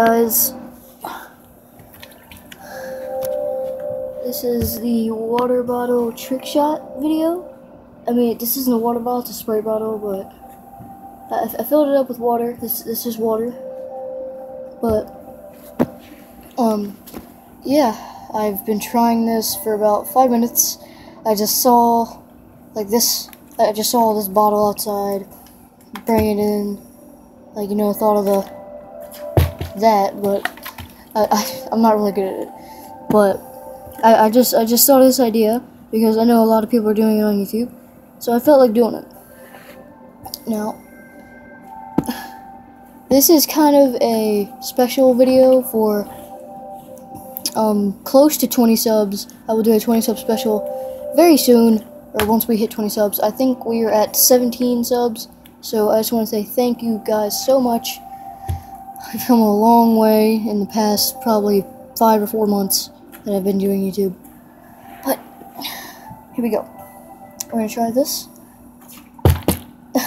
guys. This is the water bottle trick shot video. I mean, this isn't a water bottle, it's a spray bottle, but I, I filled it up with water. This this is water. But um yeah, I've been trying this for about five minutes. I just saw like this I just saw this bottle outside, bring it in, like you know, thought of the that, but I, I I'm not really good at it. But I, I just I just thought of this idea because I know a lot of people are doing it on YouTube, so I felt like doing it. Now, this is kind of a special video for um, close to 20 subs. I will do a 20 sub special very soon, or once we hit 20 subs. I think we are at 17 subs, so I just want to say thank you guys so much. I've come a long way in the past probably five or four months that I've been doing YouTube. But here we go. We're gonna try this.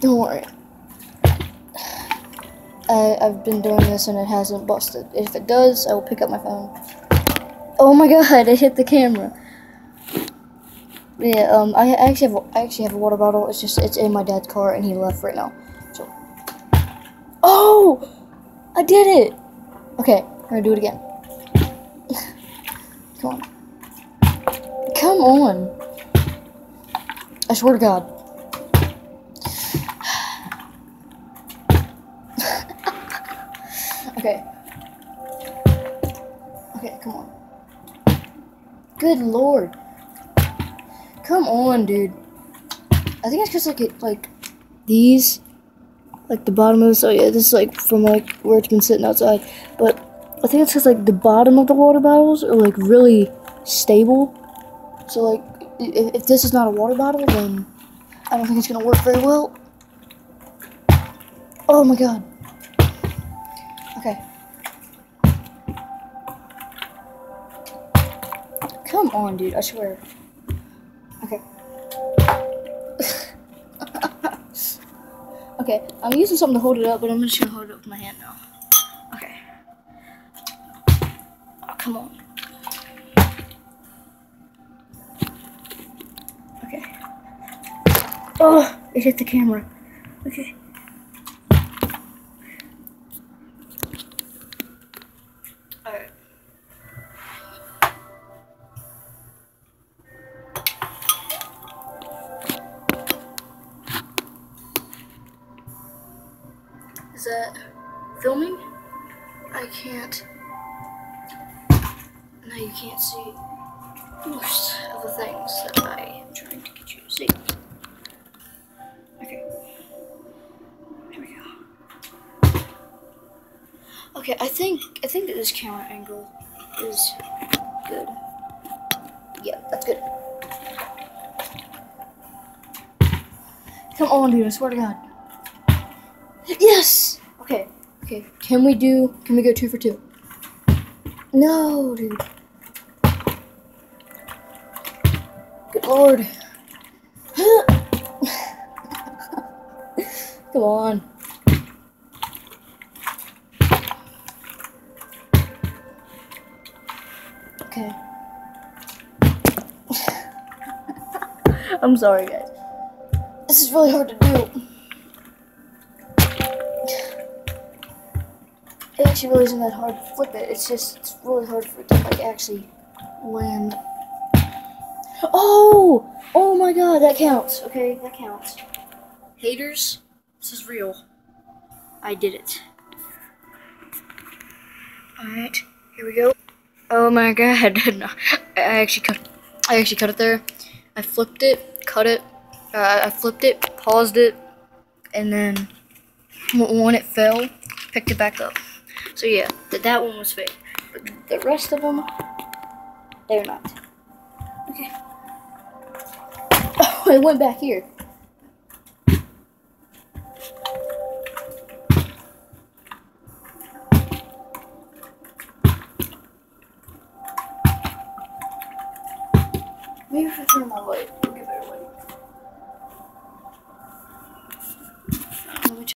Don't worry. I, I've been doing this and it hasn't busted. If it does, I will pick up my phone. Oh my god, it hit the camera. Yeah, um, I actually have I actually have a water bottle. It's just it's in my dad's car and he left right now. Oh! I did it! Okay, I'm gonna do it again. Come on. Come on. I swear to God. okay. Okay, come on. Good lord. Come on, dude. I think it's because like it like these like the bottom of this. Oh yeah, this is like from like where it's been sitting outside. But I think it's just like the bottom of the water bottles are like really stable. So like if, if this is not a water bottle, then I don't think it's gonna work very well. Oh my god. Okay. Come on, dude. I swear. Okay, I'm using something to hold it up, but I'm just gonna hold it up with my hand now. Okay. Oh, come on. Okay. Oh, it hit the camera. Okay. Alright. Is that filming? I can't. Now you can't see most of the things that I am trying to get you to see. Okay. Here we go. Okay, I think I think that this camera angle is good. Yeah, that's good. Come on, dude, I swear to God. Yes! Okay, okay. Can we do, can we go two for two? No, dude. Good lord. Come on. Okay. I'm sorry, guys. This is really hard to do. Actually really isn't that hard to flip it. It's just it's really hard for it to like actually land. Oh! Oh my god, that counts. Okay, that counts. Haters, this is real. I did it. Alright, here we go. Oh my god, no. I actually cut I actually cut it there. I flipped it, cut it, uh, I flipped it, paused it, and then when it fell, picked it back up. So yeah, that that one was fake. But the rest of them, they're not. Okay. Oh, it went back here. Maybe if I turn my light.